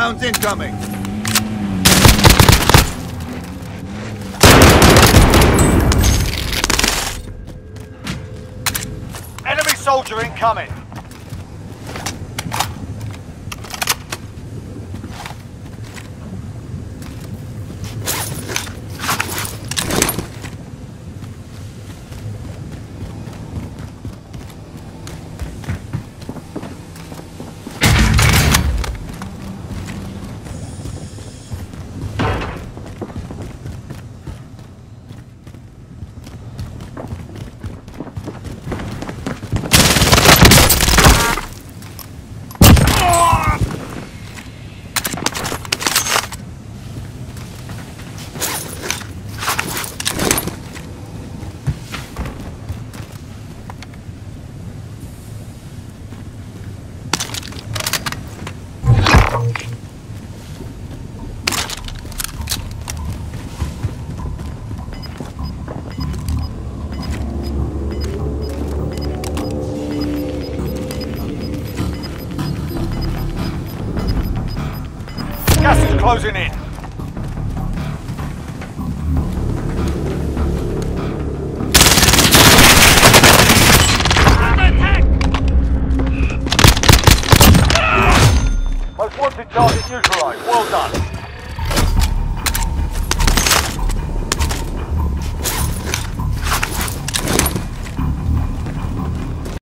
Rounds incoming. Enemy soldier incoming. Gas is closing in. Target neutralized. Well done.